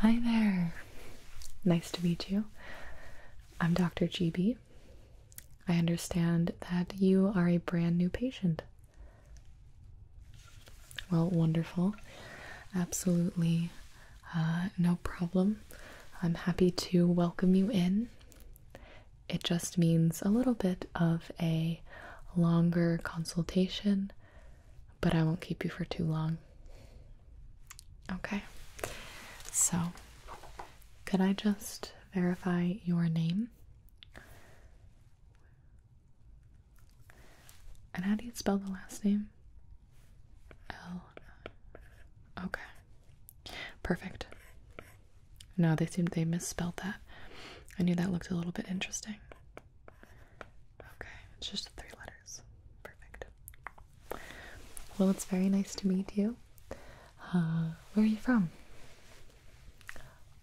Hi there. Nice to meet you. I'm Dr. Gibi. I understand that you are a brand new patient. Well, wonderful. Absolutely uh, no problem. I'm happy to welcome you in. It just means a little bit of a longer consultation, but I won't keep you for too long. Okay, so could I just verify your name? And how do you spell the last name? L. Okay. Perfect. No, they seemed they misspelled that. I knew that looked a little bit interesting. Okay, it's just three letters. Perfect. Well, it's very nice to meet you. Uh, where are you from?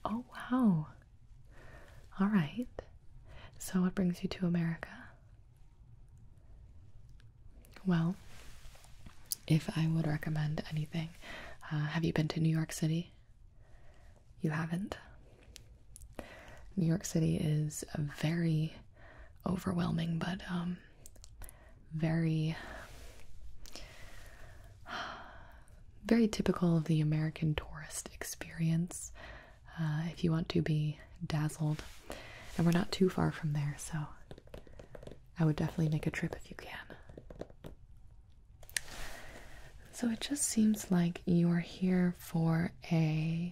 Oh, wow. All right. So, what brings you to America? Well, if I would recommend anything, uh, have you been to New York City? You haven't. New York City is a very overwhelming, but um, very, very typical of the American tourist experience. Uh, if you want to be dazzled, and we're not too far from there, so I would definitely make a trip if you can. So it just seems like you are here for a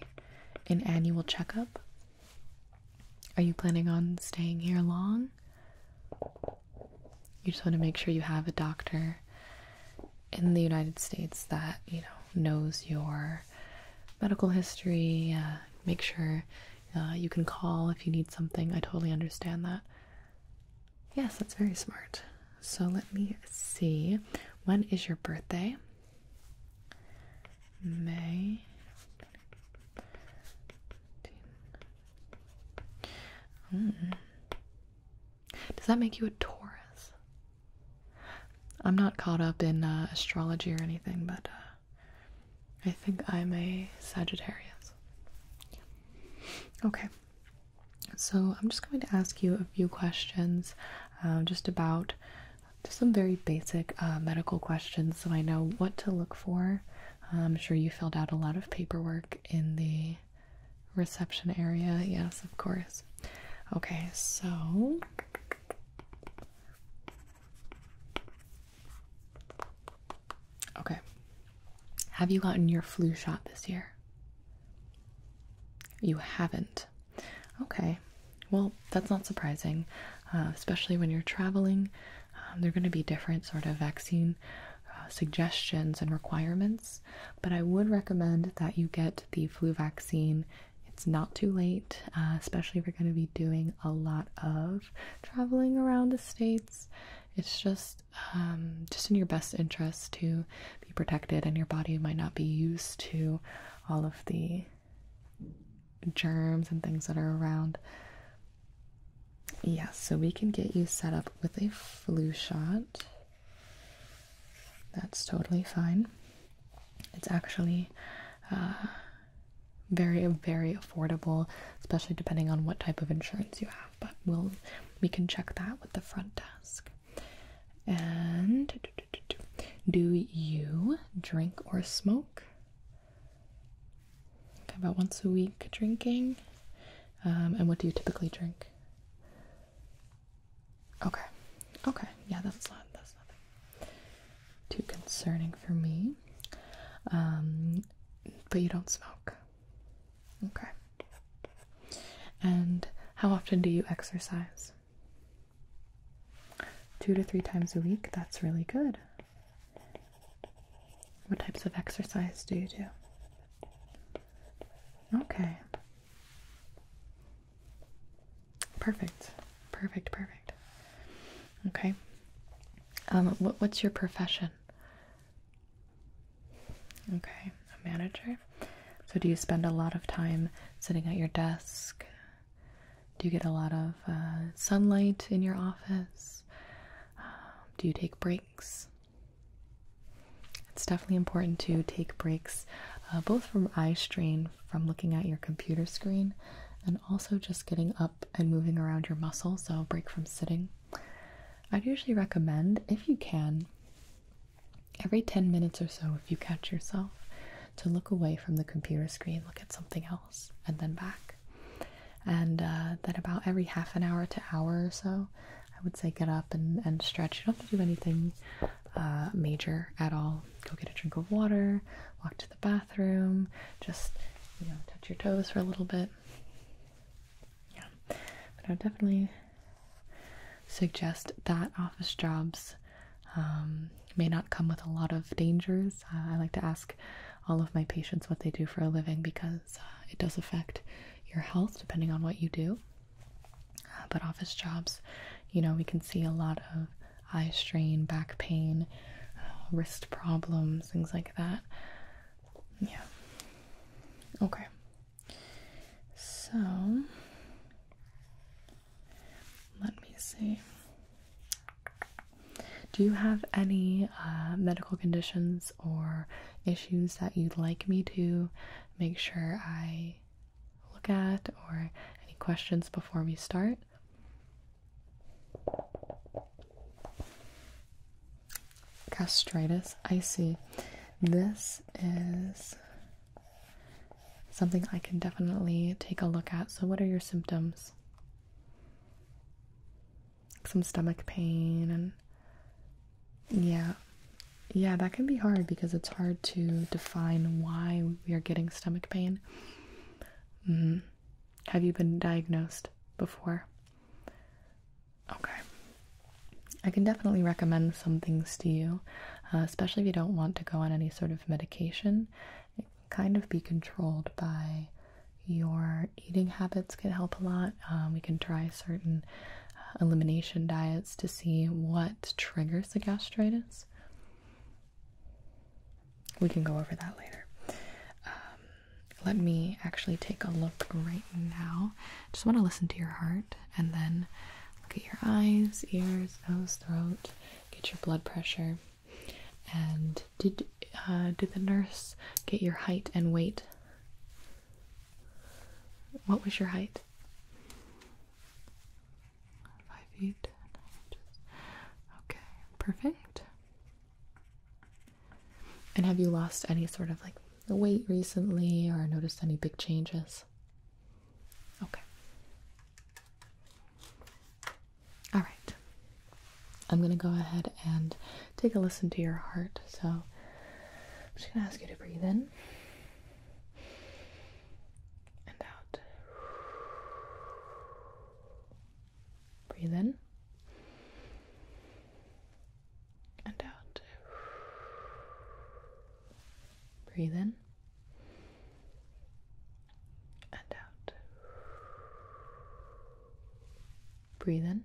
an annual checkup. Are you planning on staying here long? You just want to make sure you have a doctor in the United States that, you know, knows your medical history, uh, make sure uh, you can call if you need something. I totally understand that. Yes, that's very smart. So let me see. When is your birthday? May. Hmm. Does that make you a Taurus? I'm not caught up in uh, astrology or anything, but uh, I think I'm a Sagittarius. Okay, so I'm just going to ask you a few questions uh, just about just some very basic uh, medical questions so I know what to look for. I'm sure you filled out a lot of paperwork in the reception area. Yes, of course. Okay, so Okay. Have you gotten your flu shot this year? You haven't. Okay. Well, that's not surprising, uh, especially when you're traveling. Um, there are going to be different sort of vaccine uh, suggestions and requirements, but I would recommend that you get the flu vaccine. It's not too late, uh, especially if you're going to be doing a lot of traveling around the states. It's just um, just in your best interest to be protected, and your body might not be used to all of the germs and things that are around. Yes, so we can get you set up with a flu shot. That's totally fine. It's actually uh, very, very affordable, especially depending on what type of insurance you have. But we'll we can check that with the front desk. And do you drink or smoke? About once a week drinking. Um, and what do you typically drink? Okay. Okay. Yeah, that's not that's nothing too concerning for me. Um, but you don't smoke. Okay. And how often do you exercise? Two to three times a week. That's really good. What types of exercise do you do? Okay. Perfect. Perfect, perfect. Okay. Um, what, what's your profession? Okay, a manager. So, do you spend a lot of time sitting at your desk? Do you get a lot of uh, sunlight in your office? Um, do you take breaks? It's definitely important to take breaks uh, both from eye strain from looking at your computer screen and also just getting up and moving around your muscles, so break from sitting. I'd usually recommend, if you can, every 10 minutes or so, if you catch yourself, to look away from the computer screen, look at something else, and then back. And uh, then about every half an hour to hour or so, I would say get up and, and stretch. You don't have to do anything uh, major at all. Go get a drink of water, walk to the bathroom, just you know, touch your toes for a little bit. Yeah, but I would definitely suggest that office jobs um, may not come with a lot of dangers. Uh, I like to ask all of my patients what they do for a living because uh, it does affect your health depending on what you do. Uh, but office jobs, you know, we can see a lot of eye strain, back pain, wrist problems, things like that. Yeah. Okay. So, let me see. Do you have any uh, medical conditions or issues that you'd like me to make sure I look at, or any questions before we start? Gastritis, I see. This is something I can definitely take a look at. So, what are your symptoms? Some stomach pain and yeah. Yeah, that can be hard because it's hard to define why we are getting stomach pain. Mm-hmm. Have you been diagnosed before? Okay. I can definitely recommend some things to you, uh, especially if you don't want to go on any sort of medication. It can kind of be controlled by your eating habits, can help a lot. Um, we can try certain uh, elimination diets to see what triggers the gastritis. We can go over that later. Um, let me actually take a look right now. Just want to listen to your heart and then at your eyes, ears, nose, throat, get your blood pressure. And did uh, did the nurse get your height and weight? What was your height? Five feet. Okay, perfect. And have you lost any sort of like weight recently or noticed any big changes? Okay. All right. I'm going to go ahead and take a listen to your heart. So I'm just going to ask you to breathe in and out. Breathe in and out. Breathe in and out. Breathe in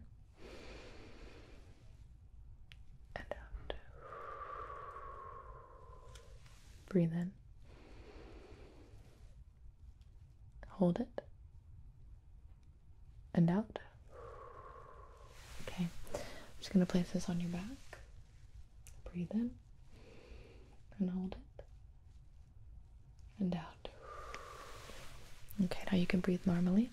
Breathe in. Hold it and out. Okay, I'm just going to place this on your back. Breathe in and hold it and out. Okay, now you can breathe normally.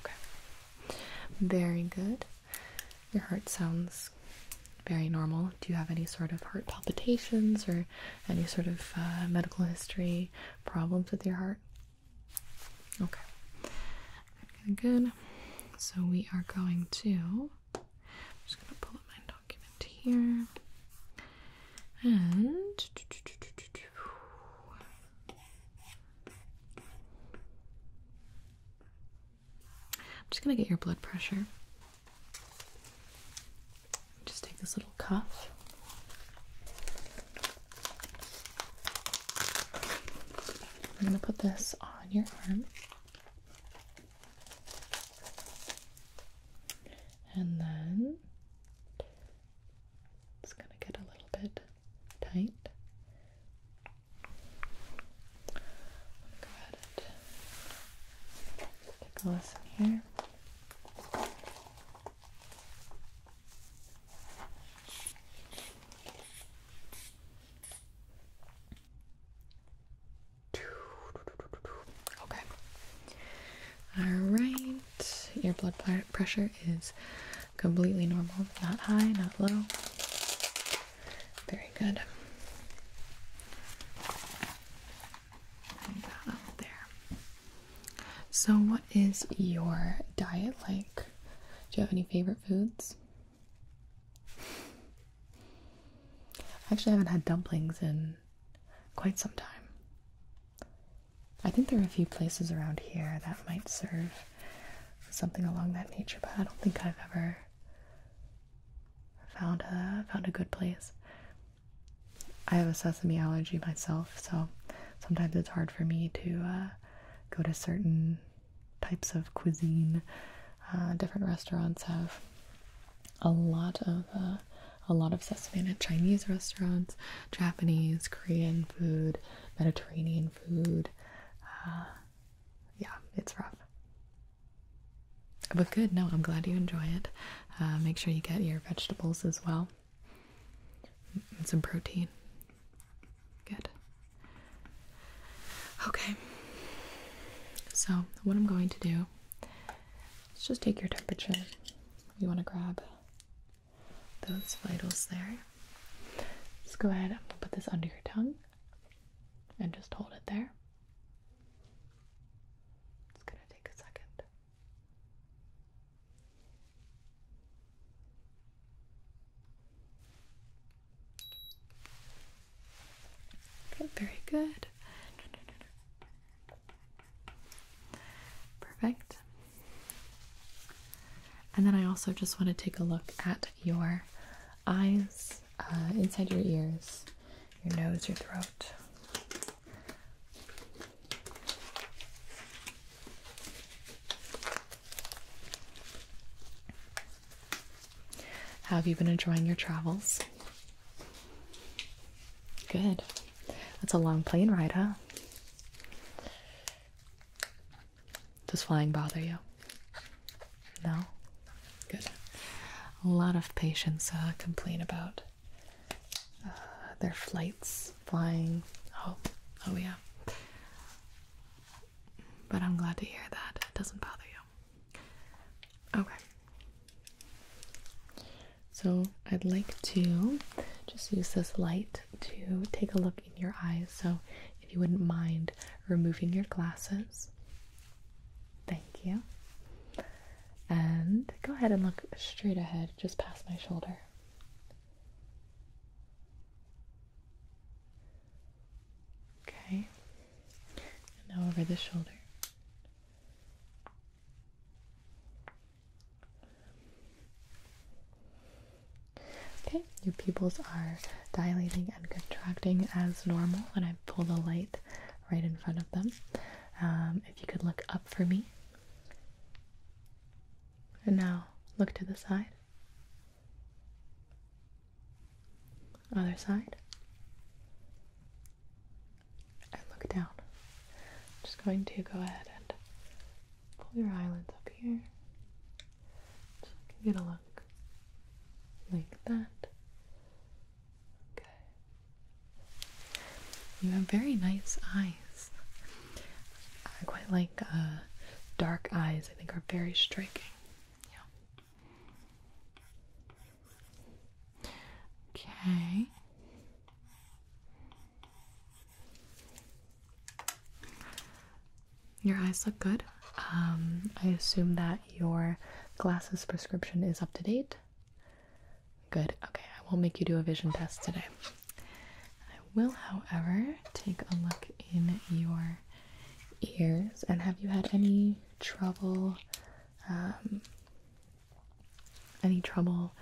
Okay, very good. Your heart sounds very normal. Do you have any sort of heart palpitations or any sort of uh, medical history problems with your heart? Okay, good, good. So we are going to. I'm just gonna pull up my document here, and I'm just gonna get your blood pressure. Take this little cuff. I'm gonna put this on your arm. And then it's gonna get a little bit tight. Go ahead and take a listen here. Blood pressure is completely normal, not high, not low. Very good. there. So, what is your diet like? Do you have any favorite foods? I actually haven't had dumplings in quite some time. I think there are a few places around here that might serve something along that nature, but I don't think I've ever found a found a good place. I have a sesame allergy myself, so sometimes it's hard for me to uh, go to certain types of cuisine. Uh, different restaurants have a lot of uh, a lot of sesame in it. Chinese restaurants, Japanese, Korean food, Mediterranean food. Uh, yeah, it's rough. But good, no, I'm glad you enjoy it. Uh, make sure you get your vegetables as well. And some protein. Good. Okay. So, what I'm going to do is just take your temperature. You want to grab those vitals there. Just go ahead and put this under your tongue and just hold it there. It's going to take a second. Okay, very good. Perfect. And then I also just want to take a look at your eyes, uh, inside your ears, your nose, your throat. How have you been enjoying your travels? Good. That's a long plane ride, huh? Does flying bother you? No? A lot of patients uh, complain about uh, their flights, flying. Oh, oh yeah. But I'm glad to hear that it doesn't bother you. Okay. So I'd like to just use this light to take a look in your eyes. So if you wouldn't mind removing your glasses. Thank you. And go ahead and look straight ahead, just past my shoulder. Okay. And now over the shoulder. Okay, your pupils are dilating and contracting as normal, and I pull the light right in front of them. Um, if you could look up for me. And now look to the side. Other side. And look down. just going to go ahead and pull your eyelids up here. Just get a look like that. Okay. You have very nice eyes. I quite like uh, dark eyes, I think are very striking. Okay. Your eyes look good. Um, I assume that your glasses prescription is up to date. Good. Okay, I won't make you do a vision test today. I will, however, take a look in your ears. And have you had any trouble? Um, any trouble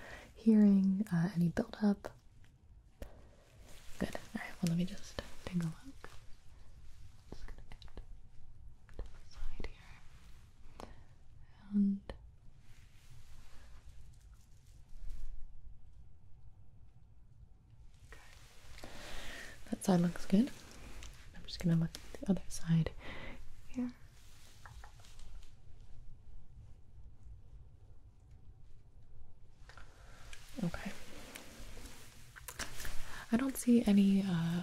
hearing? Uh, any buildup? Good. All right. Well, let me just take a look. Just gonna to the side here. And that side looks good. I'm just gonna look at the other side Okay. I don't see any uh,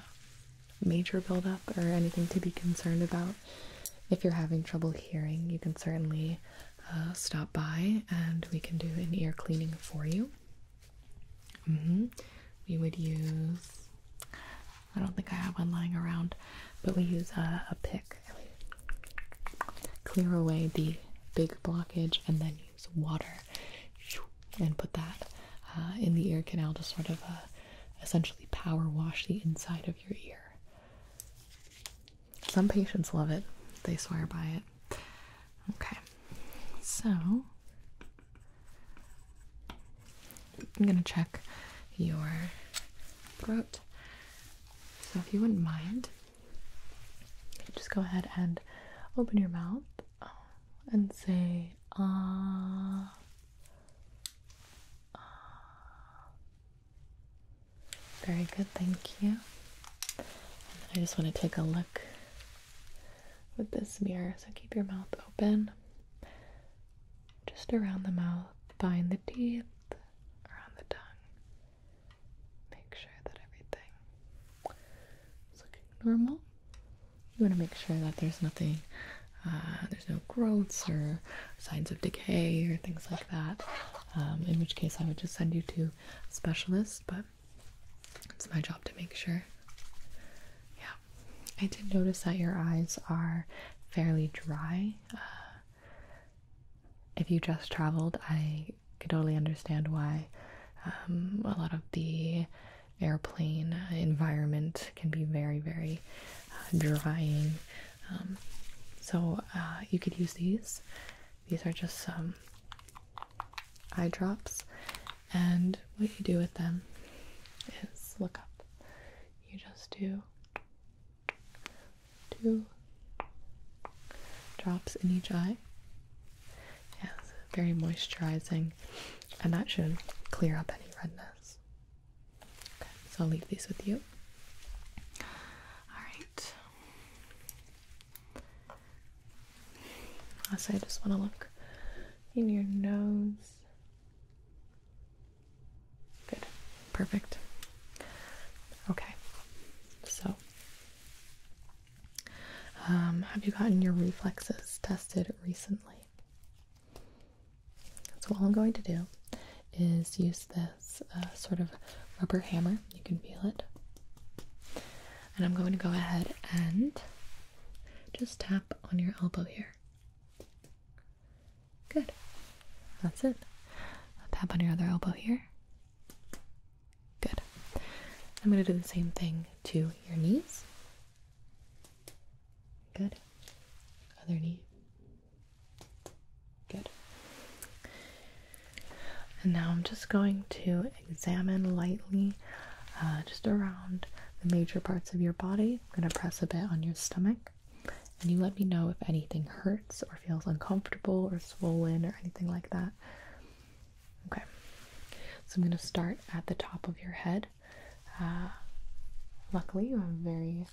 major buildup or anything to be concerned about. If you're having trouble hearing, you can certainly uh, stop by and we can do an ear cleaning for you. Mm-hmm. We would use, I don't think I have one lying around, but we use a pick. Clear away the big blockage and then use water and put that uh, in the ear canal to sort of uh, essentially power wash the inside of your ear. Some patients love it, they swear by it. Okay, so I'm gonna check your throat. So, if you wouldn't mind, just go ahead and open your mouth and say, ah. Very good, thank you. And I just want to take a look with this mirror, so keep your mouth open. Just around the mouth, behind the teeth, around the tongue. Make sure that everything is looking normal. You want to make sure that there's nothing, uh, there's no growths or signs of decay or things like that. Um, in which case, I would just send you to a specialist, but it's my job to make sure. Yeah, I did notice that your eyes are fairly dry. Uh, if you just traveled, I could totally understand why um, a lot of the airplane environment can be very, very uh, drying. Um, so uh, you could use these. These are just some eye drops, and what you do with them is look up. You just do two drops in each eye. Yes, very moisturizing, and that should clear up any redness. Okay, so I'll leave these with you. Alright. Also, I just want to look in your nose. Good. Perfect. Okay. So, um, have you gotten your reflexes tested recently? So, all I'm going to do is use this uh, sort of rubber hammer. You can feel it. And I'm going to go ahead and just tap on your elbow here. Good. That's it. tap on your other elbow here. I'm going to do the same thing to your knees. Good. Other knee. Good. And now I'm just going to examine lightly uh, just around the major parts of your body. I'm going to press a bit on your stomach. And you let me know if anything hurts or feels uncomfortable or swollen or anything like that. Okay. So I'm going to start at the top of your head. Uh, luckily, you have very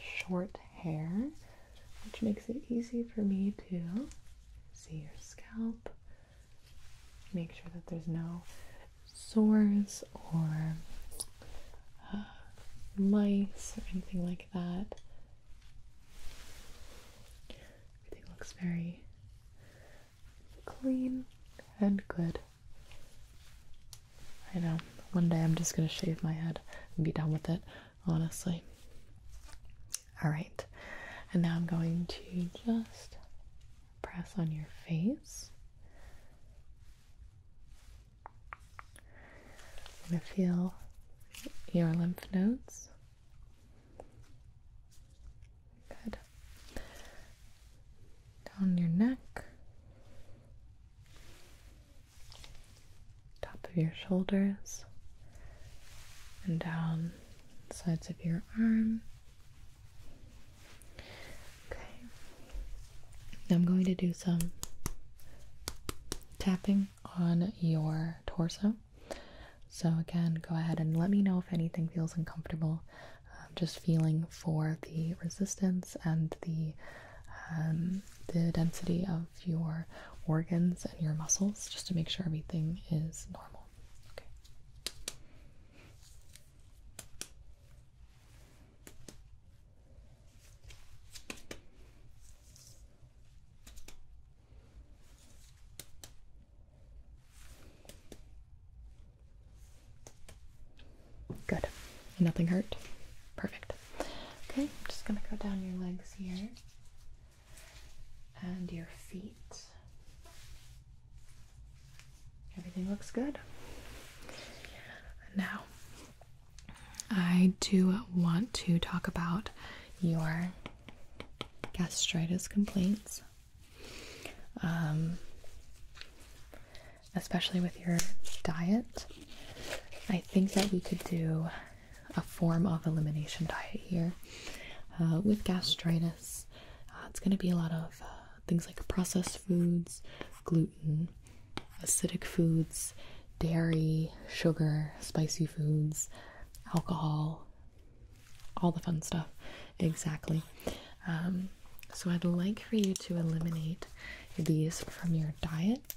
short hair, which makes it easy for me to see your scalp. Make sure that there's no sores or uh, mice or anything like that. Everything looks very clean and good. I know. One day I'm just gonna shave my head and be done with it, honestly. Alright, and now I'm going to just press on your face. I'm gonna feel your lymph nodes. Good. Down your neck. Top of your shoulders. And down the sides of your arm. Okay. I'm going to do some tapping on your torso. So, again, go ahead and let me know if anything feels uncomfortable. Um, just feeling for the resistance and the um, the density of your organs and your muscles, just to make sure everything is normal. Okay. Nothing hurt? Perfect. Okay, I'm just gonna go down your legs here and your feet. Everything looks good. Now, I do want to talk about your gastritis complaints. Um, especially with your diet. I think that we could do a form of elimination diet here. Uh, with gastritis, uh, it's going to be a lot of uh, things like processed foods, gluten, acidic foods, dairy, sugar, spicy foods, alcohol, all the fun stuff. Exactly. Um, so I'd like for you to eliminate these from your diet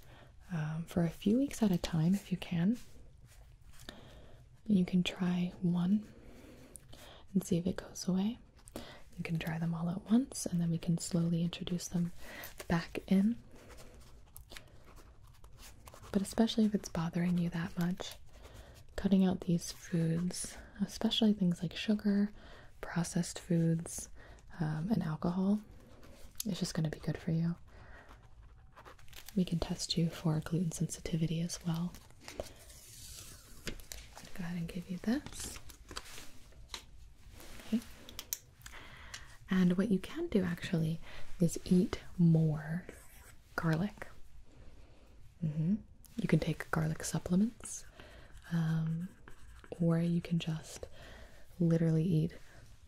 um, for a few weeks at a time if you can. You can try one and see if it goes away. You can try them all at once and then we can slowly introduce them back in. But especially if it's bothering you that much, cutting out these foods, especially things like sugar, processed foods, um, and alcohol, is just going to be good for you. We can test you for gluten sensitivity as well. Go ahead and give you this. Okay. And what you can do actually is eat more garlic. Mm-hmm. You can take garlic supplements, um, or you can just literally eat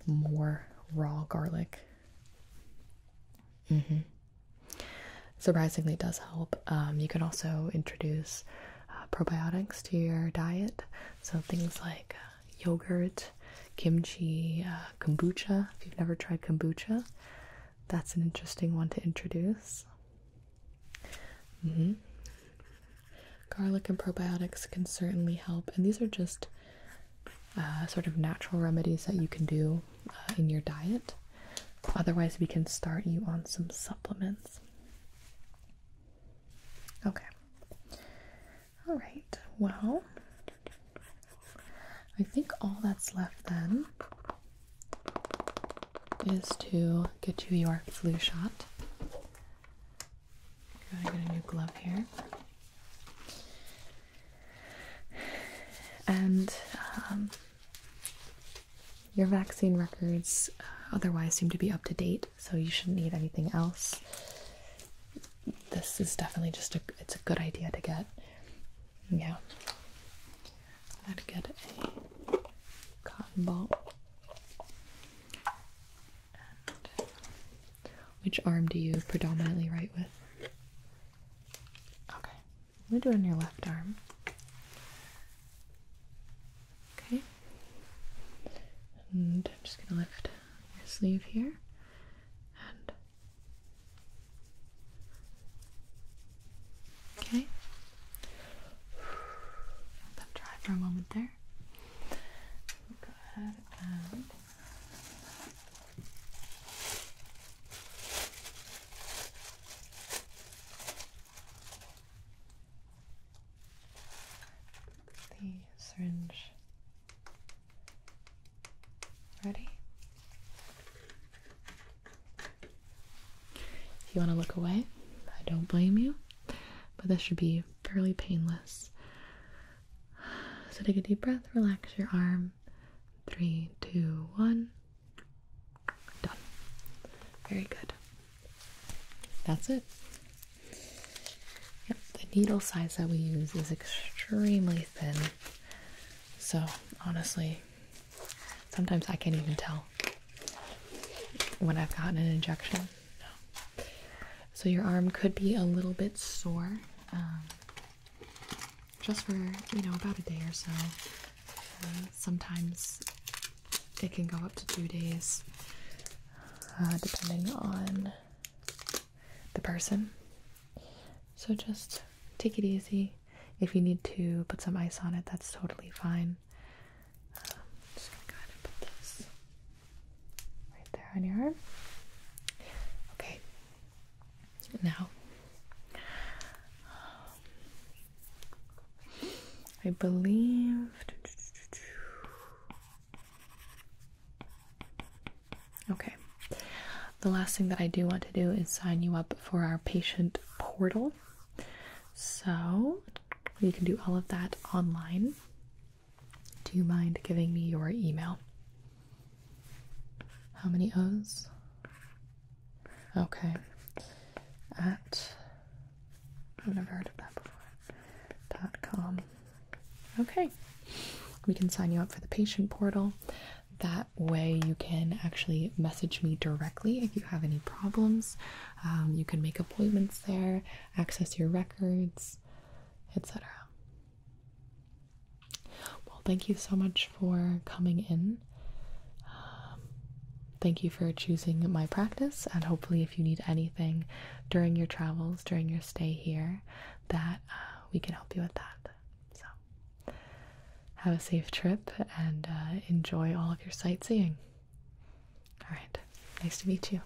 more raw garlic. Mm-hmm. Surprisingly, does help. Um, you can also introduce probiotics to your diet, so things like uh, yogurt, kimchi, uh, kombucha. If you've never tried kombucha, that's an interesting one to introduce. Mm-hmm. Garlic and probiotics can certainly help, and these are just uh, sort of natural remedies that you can do uh, in your diet. Otherwise, we can start you on some supplements. Okay. All right. Well, I think all that's left then is to get you your flu shot. Gotta get a new glove here. And um, your vaccine records uh, otherwise seem to be up to date, so you shouldn't need anything else. This is definitely just a it's a good idea to get. Yeah. I'd get a cotton ball. And which arm do you predominantly write with? Okay. I'm gonna do it on your left arm. Okay. And I'm just gonna lift your sleeve here and okay. Let that dry for a moment there. Go ahead and the syringe ready. If you want to look away, I don't you, but this should be fairly painless. So take a deep breath, relax your arm. Three, two, one. Done. Very good. That's it. Yep, the needle size that we use is extremely thin. So, honestly, sometimes I can't even tell when I've gotten an injection. So, your arm could be a little bit sore um, just for, you know, about a day or so. Uh, sometimes it can go up to two days, uh, depending on the person. So just take it easy. If you need to put some ice on it, that's totally fine. Um, just gonna go ahead and put this right there on your arm now. I believe. Okay. The last thing that I do want to do is sign you up for our patient portal. So you can do all of that online. Do you mind giving me your email? How many O's? Okay, at I've never heard of that before. Dot com. Okay. We can sign you up for the patient portal. That way, you can actually message me directly if you have any problems. Um, you can make appointments there, access your records, etc. Well, thank you so much for coming in. Thank you for choosing my practice, and hopefully, if you need anything during your travels, during your stay here, that uh, we can help you with that. So, have a safe trip and uh, enjoy all of your sightseeing. All right, nice to meet you.